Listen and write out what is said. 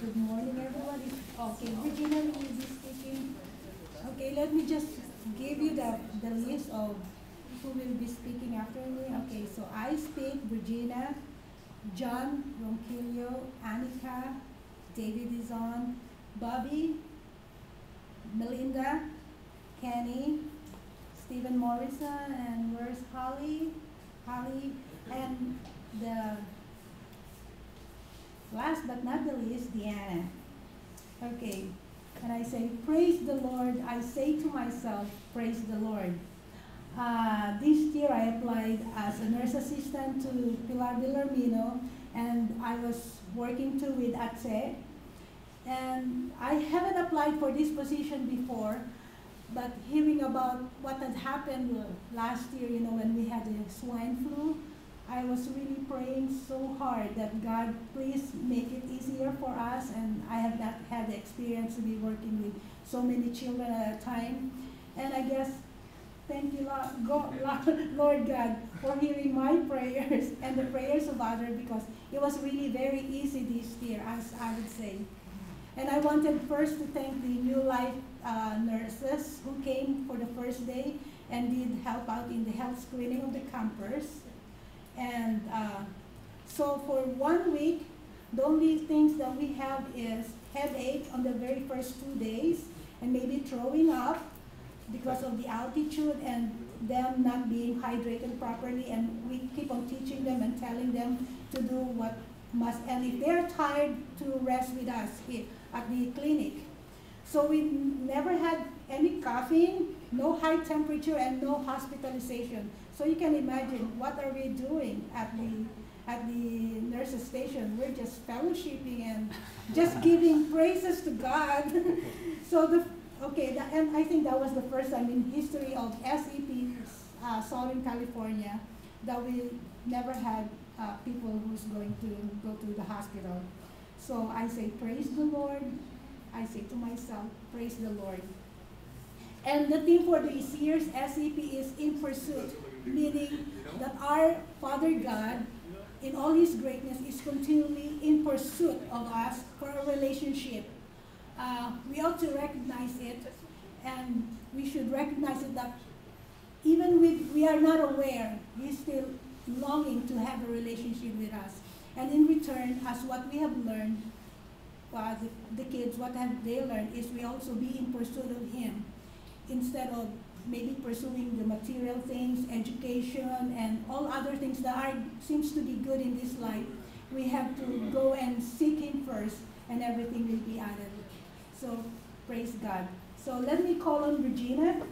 good morning, everybody. Okay, Regina be speaking. Okay, let me just give you the, the list of who will be speaking after me. Okay, so I speak Regina, John Ronquillo, Annika, David Dizon, Bobby, Melinda, Kenny, Stephen Morrison, and where's Holly? Holly, and the last but not the least, Deanna. Okay, and I say, Praise the Lord. I say to myself, Praise the Lord. Uh, this year I applied as a nurse assistant to Pilar Villarmino, and I was working too with ATSE. And I haven't applied for this position before, but hearing about what had happened last year, you know, when we had the swine flu, I was really praying so hard that God, please make it easier for us. And I have not had the experience to be working with so many children at a time. And I guess, thank you, Lord God, for hearing my prayers and the prayers of others because it was really very easy this year, as I would say. And I wanted first to thank the New Life uh, nurses who came for the first day and did help out in the health screening of the campers. And uh, so for one week, the only things that we have is headache on the very first two days and maybe throwing up because of the altitude and them not being hydrated properly. And we keep on teaching them and telling them to do what must, and if they're tired, to rest with us here at the clinic. So we never had any coughing, no high temperature, and no hospitalization. So you can imagine what are we doing at the at the nurses station? We're just fellowshipping and just giving praises to God. so the okay, the, and I think that was the first time in history of SEP uh, Southern California that we never had uh, people who's going to go to the hospital. So I say, praise the Lord. I say to myself, praise the Lord. And the theme for this year's SEP is in pursuit meaning that our Father God, in all His greatness, is continually in pursuit of us for a relationship. Uh, we ought to recognize it, and we should recognize it that even if we are not aware, He's still longing to have a relationship with us. And in return, as what we have learned, uh, the, the kids, what have they learned is we also be in pursuit of Him instead of maybe pursuing the material things, education, and all other things that are seems to be good in this life, we have to go and seek Him first, and everything will be added. So praise God. So let me call on Regina